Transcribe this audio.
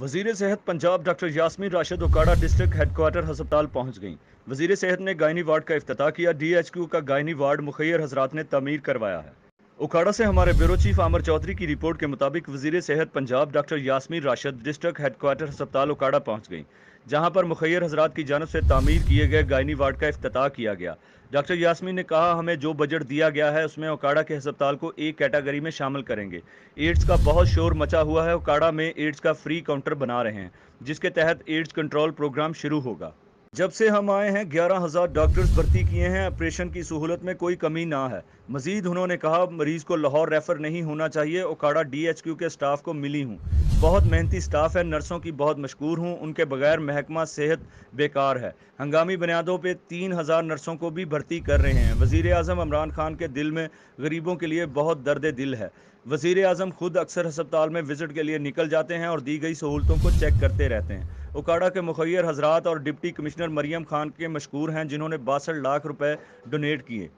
وزیر صحت Punjab doctor Yasmin Rashid Okara district head quarter ہسپتال پہنچ گئیں۔ وزیر صحت نے گائنی وارڈ کا افتتاح کیا۔ ڈی ایچ کیو کا گائنی وارڈ مخیر حضرات نے تعمیر کروایا ہے۔ اکاڑا سے ہمارے بیورو چیف عامر چودھری کی رپورٹ کے مطابق وزیر صحت Punjab doctor Yasmin Rashid district head quarter ہسپتال اکاڑا پہنچ گئیں، جہاں پر مخیر حضرات کی جانب سے تعمیر کیے گئے گائنی وارڈ کا افتتاح کیا گیا۔ ڈاکٹر یاسمین نے کہا، ہمیں جو بجٹ دیا گیا ہے، اس میں اوکاڑا کے ہسپتال کو ایک کیٹاگری میں شامل کریں گے۔ ایڈز کا بہت شور مچا ہوا ہے اوکاڑا میں ایڈز کا فری کاؤنٹر بنا رہے ہیں، جس کے تحت ایڈز کنٹرول پروگرام شروع ہوگا۔ جب سے ہم آئے ہیں، گیارہ ہزار ڈاکٹرز بھرتی کیے ہیں، آپریشن کی سہولت میں کوئی کمی نہ ہے۔ مزید انہوں نے کہا، مریض کو لاہور ریفر نہیں ہونا چاہیے، اوکاڑا ڈی ایچ کیو کے سٹاف کو ملی ہوں۔ بہت محنتی سٹاف ہے نرسوں کی بہت مشکور ہوں، ان کے بغیر محکمہ صحت بیکار ہے۔ ہنگامی بنیادوں پہ تین ہزار نرسوں کو بھی بھرتی کر رہے ہیں۔ وزیر اعظم عمران خان کے دل میں غریبوں کے لیے بہت درد دل ہے۔ وزیر اعظم خود اکثر ہسپتال میں وزٹ کے لیے نکل جاتے ہیں اور دی گئی سہولتوں کو چیک کرتے رہتے ہیں۔ اکاڑا کے مخیر حضرات اور ڈپٹی کمشنر مریم خان کے مشکور ہیں، جنہوں نے باسٹھ لاکھ روپے ڈونیٹ کیے۔